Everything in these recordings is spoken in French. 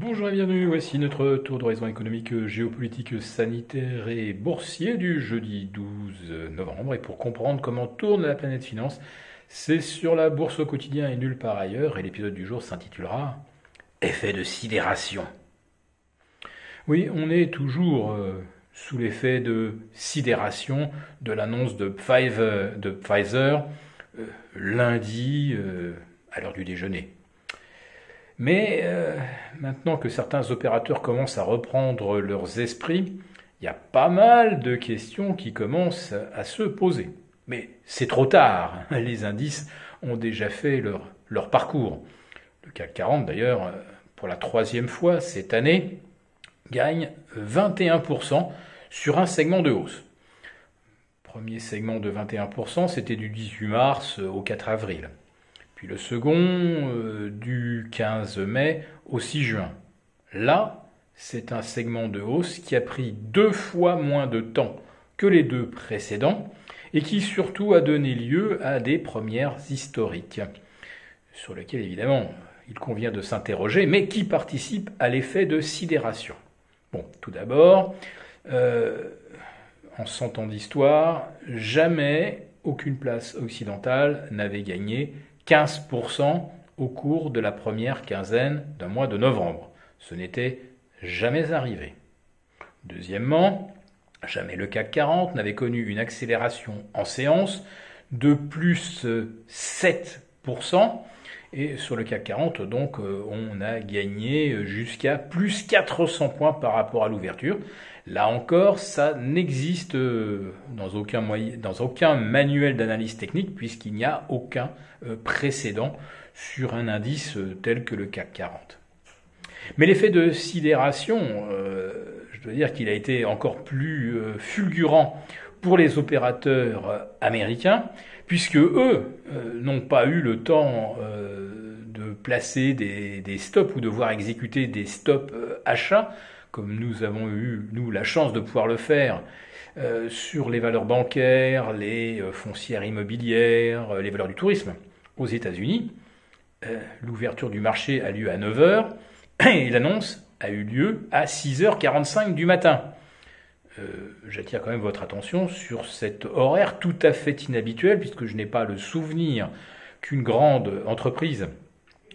Bonjour et bienvenue, voici notre tour d'horizon économique, géopolitique, sanitaire et boursier du jeudi 12 novembre. Et pour comprendre comment tourne la planète finance, c'est sur la bourse au quotidien et nulle part ailleurs. Et l'épisode du jour s'intitulera Effet de sidération. Oui, on est toujours euh, sous l'effet de sidération de l'annonce de Pfizer, de Pfizer euh, lundi euh, à l'heure du déjeuner. Mais maintenant que certains opérateurs commencent à reprendre leurs esprits, il y a pas mal de questions qui commencent à se poser. Mais c'est trop tard, les indices ont déjà fait leur, leur parcours. Le CAC 40 d'ailleurs, pour la troisième fois cette année, gagne 21% sur un segment de hausse. Premier segment de 21%, c'était du 18 mars au 4 avril. Puis le second, euh, du 15 mai au 6 juin. Là, c'est un segment de hausse qui a pris deux fois moins de temps que les deux précédents et qui surtout a donné lieu à des premières historiques, sur lesquelles évidemment il convient de s'interroger, mais qui participent à l'effet de sidération. Bon, tout d'abord, euh, en 100 ans d'histoire, jamais aucune place occidentale n'avait gagné 15% au cours de la première quinzaine d'un mois de novembre. Ce n'était jamais arrivé. Deuxièmement, jamais le CAC 40 n'avait connu une accélération en séance de plus 7%. Et sur le CAC 40, donc, euh, on a gagné jusqu'à plus 400 points par rapport à l'ouverture. Là encore, ça n'existe euh, dans aucun, manuel d'analyse technique puisqu'il n'y a aucun euh, précédent sur un indice tel que le CAC 40. Mais l'effet de sidération, je dois dire qu'il a été encore plus fulgurant pour les opérateurs américains, puisque eux euh, n'ont pas eu le temps euh, de placer des, stops ou de voir exécuter des stops euh, achats, comme nous avons eu, nous, la chance de pouvoir le faire sur les valeurs bancaires, les foncières immobilières, les valeurs du tourisme aux États-Unis. L'ouverture du marché a lieu à 9h et l'annonce a eu lieu à 6h45 du matin. Euh, j'attire quand même votre attention sur cet horaire tout à fait inhabituel, puisque je n'ai pas le souvenir qu'une grande entreprise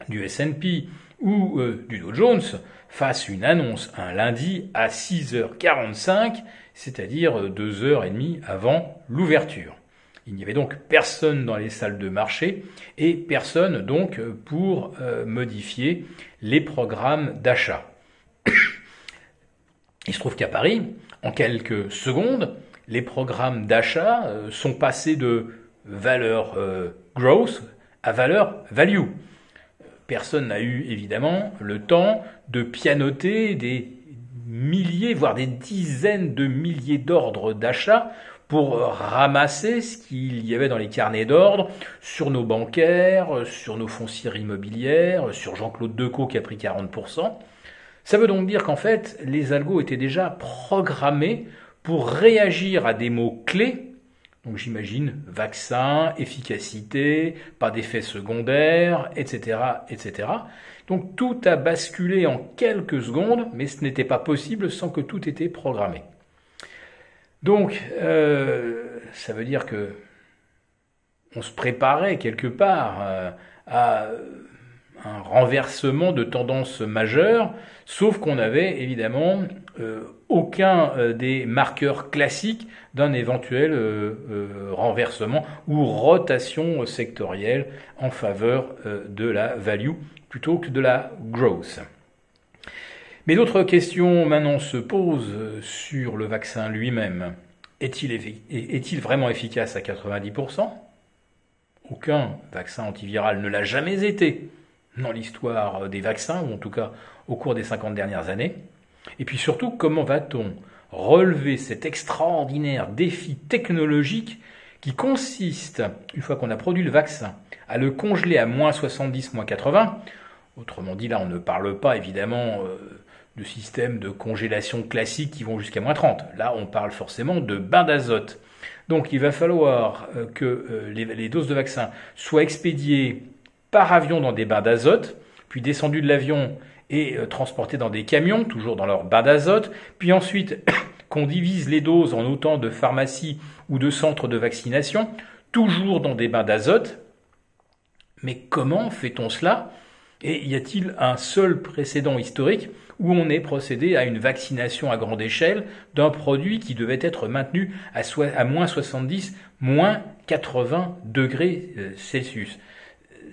du SP ou euh, du Dow Jones fasse une annonce un lundi à 6h45, c'est-à-dire deux heures et demie avant l'ouverture. Il n'y avait donc personne dans les salles de marché et personne donc pour euh, modifier les programmes d'achat. Il se trouve qu'à Paris, en quelques secondes, les programmes d'achat euh, sont passés de valeur euh, growth à valeur value. Personne n'a eu évidemment le temps de pianoter des milliers, voire des dizaines de milliers d'ordres d'achat pour ramasser ce qu'il y avait dans les carnets d'ordre sur nos bancaires, sur nos foncières immobilières, sur Jean-Claude Decaux qui a pris 40%. Ça veut donc dire qu'en fait, les algos étaient déjà programmés pour réagir à des mots clés. Donc j'imagine vaccin, efficacité, pas d'effets secondaires, etc., etc. Donc tout a basculé en quelques secondes, mais ce n'était pas possible sans que tout était programmé. Donc euh, ça veut dire que on se préparait quelque part euh, à un renversement de tendance majeure, sauf qu'on n'avait évidemment euh, aucun euh, des marqueurs classiques d'un éventuel euh, renversement ou rotation sectorielle en faveur de la value plutôt que de la growth. Mais d'autres questions maintenant se posent sur le vaccin lui-même. Est-il vraiment efficace à 90% Aucun vaccin antiviral ne l'a jamais été dans l'histoire des vaccins, ou en tout cas au cours des 50 dernières années Et puis surtout, comment va-t-on relever cet extraordinaire défi technologique qui consiste, une fois qu'on a produit le vaccin, à le congeler à moins 70, moins 80 Autrement dit, là, on ne parle pas évidemment euh, de systèmes de congélation classiques qui vont jusqu'à moins 30. Là, on parle forcément de bain d'azote. Donc, il va falloir euh, que euh, les doses de vaccin soient expédiées par avion dans des bains d'azote, puis descendu de l'avion et euh, transportés dans des camions, toujours dans leur bas d'azote, puis ensuite qu'on divise les doses en autant de pharmacies ou de centres de vaccination, toujours dans des bains d'azote. Mais comment fait-on cela? Et y a-t-il un seul précédent historique où on ait procédé à une vaccination à grande échelle d'un produit qui devait être maintenu à, à moins 70, moins 80 degrés euh, Celsius?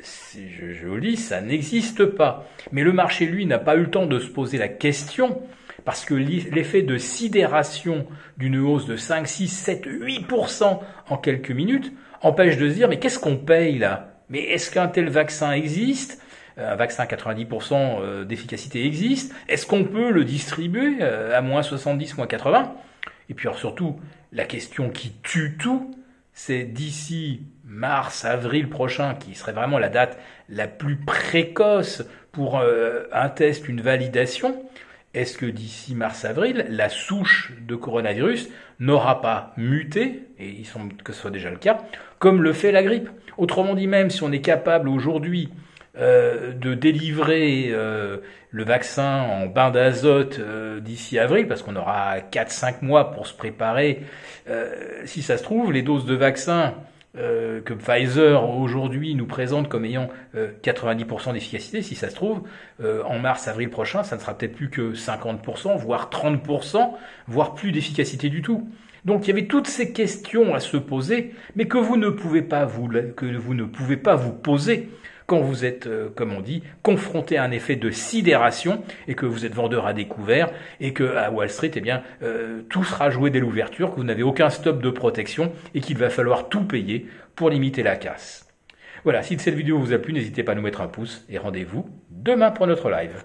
Je, je lis, ça n'existe pas. Mais le marché, lui, n'a pas eu le temps de se poser la question, parce que l'effet de sidération d'une hausse de 5, 6, 7, 8% en quelques minutes empêche de se dire, mais qu'est-ce qu'on paye là? Mais est-ce qu'un tel vaccin existe? Un vaccin à 90% euh, d'efficacité existe. Est-ce qu'on peut le distribuer euh, à moins 70, moins 80 Et puis surtout, la question qui tue tout, c'est d'ici mars, avril prochain, qui serait vraiment la date la plus précoce pour euh, un test, une validation, est-ce que d'ici mars-avril, la souche de coronavirus n'aura pas muté, et il semble que ce soit déjà le cas, comme le fait la grippe? Autrement dit, même si on est capable aujourd'hui euh, de délivrer euh, le vaccin en bain d'azote euh, d'ici avril, parce qu'on aura 4-5 mois pour se préparer. si ça se trouve, les doses de vaccin que Pfizer aujourd'hui nous présente comme ayant 90% d'efficacité, si ça se trouve, en mars-avril prochain, ça ne sera peut-être plus que 50%, voire 30%, voire plus d'efficacité du tout. Donc il y avait toutes ces questions à se poser, mais que vous ne pouvez pas vous, que vous ne pouvez pas vous poser quand vous êtes, euh, comme on dit, confronté à un effet de sidération et que vous êtes vendeur à découvert et que à Wall Street, eh bien, euh, tout sera joué dès l'ouverture, que vous n'avez aucun stop de protection et qu'il va falloir tout payer pour limiter la casse. Voilà, si cette vidéo vous a plu, n'hésitez pas à nous mettre un pouce et rendez-vous demain pour notre live.